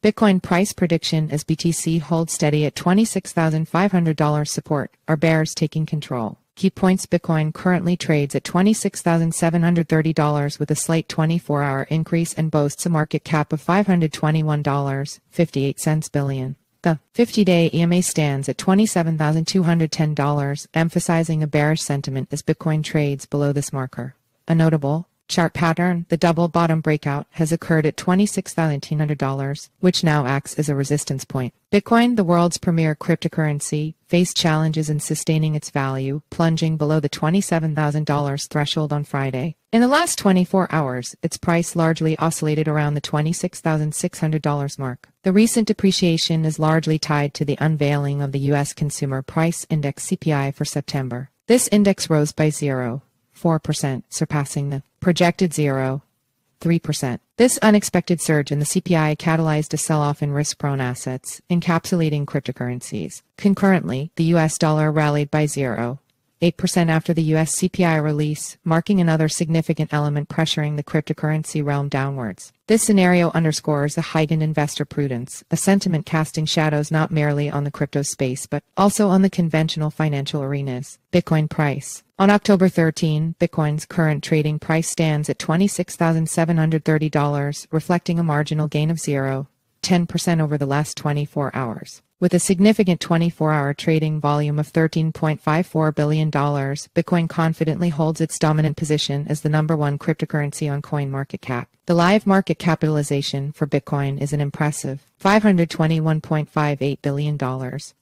Bitcoin price prediction as BTC holds steady at $26,500 support, are bears taking control. Key points Bitcoin currently trades at $26,730 with a slight 24 hour increase and boasts a market cap of $521.58 billion. The 50 day EMA stands at $27,210, emphasizing a bearish sentiment as Bitcoin trades below this marker. A notable chart pattern, the double bottom breakout, has occurred at $26,900, which now acts as a resistance point. Bitcoin, the world's premier cryptocurrency, faced challenges in sustaining its value, plunging below the $27,000 threshold on Friday. In the last 24 hours, its price largely oscillated around the $26,600 mark. The recent depreciation is largely tied to the unveiling of the U.S. Consumer Price Index CPI for September. This index rose by zero 4%, surpassing the projected zero 3%. This unexpected surge in the CPI catalyzed a sell-off in risk-prone assets, encapsulating cryptocurrencies. Concurrently, the US dollar rallied by zero 8% after the US CPI release, marking another significant element pressuring the cryptocurrency realm downwards. This scenario underscores a heightened investor prudence, a sentiment casting shadows not merely on the crypto space but also on the conventional financial arenas. Bitcoin price. On October 13, Bitcoin's current trading price stands at $26,730, reflecting a marginal gain of zero 10% over the last 24 hours. With a significant 24-hour trading volume of $13.54 billion, Bitcoin confidently holds its dominant position as the number one cryptocurrency on CoinMarketCap. The live market capitalization for Bitcoin is an impressive $521.58 billion.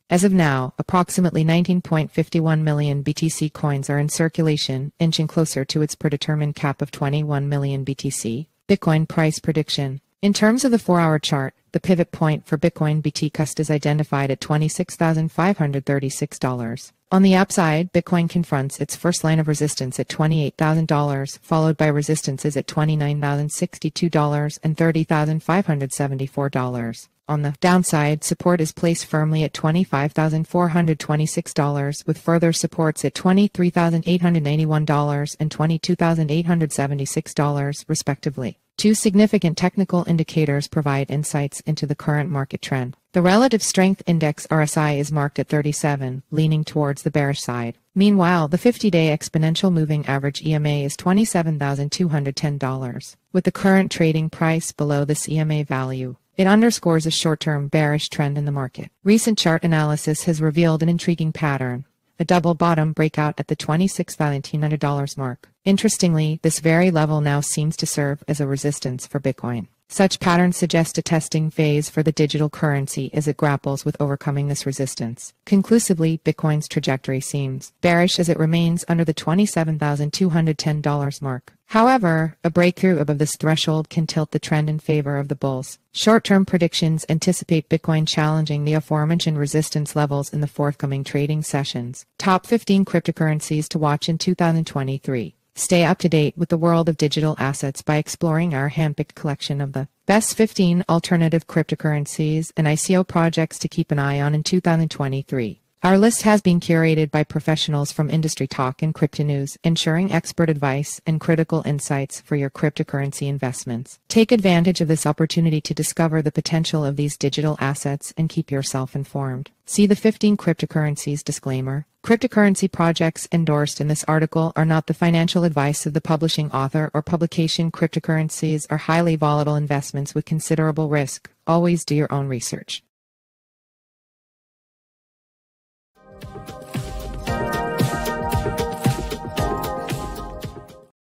As of now, approximately 19.51 million BTC coins are in circulation, inching closer to its predetermined cap of 21 million BTC. Bitcoin price prediction. In terms of the four-hour chart, the pivot point for Bitcoin BTC is identified at $26,536. On the upside, Bitcoin confronts its first line of resistance at $28,000, followed by resistances at $29,062 and $30,574. On the downside, support is placed firmly at $25,426, with further supports at $23,891 and $22,876, respectively. Two significant technical indicators provide insights into the current market trend. The Relative Strength Index RSI is marked at 37, leaning towards the bearish side. Meanwhile, the 50-day exponential moving average EMA is $27,210. With the current trading price below this EMA value, it underscores a short-term bearish trend in the market. Recent chart analysis has revealed an intriguing pattern a double bottom breakout at the $26,900 mark. Interestingly, this very level now seems to serve as a resistance for Bitcoin. Such patterns suggest a testing phase for the digital currency as it grapples with overcoming this resistance. Conclusively, Bitcoin's trajectory seems bearish as it remains under the $27,210 mark. However, a breakthrough above this threshold can tilt the trend in favor of the bulls. Short-term predictions anticipate Bitcoin challenging the aforementioned resistance levels in the forthcoming trading sessions. Top 15 cryptocurrencies to watch in 2023. Stay up to date with the world of digital assets by exploring our handpicked collection of the best 15 alternative cryptocurrencies and ICO projects to keep an eye on in 2023. Our list has been curated by professionals from industry talk and crypto news, ensuring expert advice and critical insights for your cryptocurrency investments. Take advantage of this opportunity to discover the potential of these digital assets and keep yourself informed. See the 15 cryptocurrencies disclaimer. Cryptocurrency projects endorsed in this article are not the financial advice of the publishing author or publication. Cryptocurrencies are highly volatile investments with considerable risk. Always do your own research.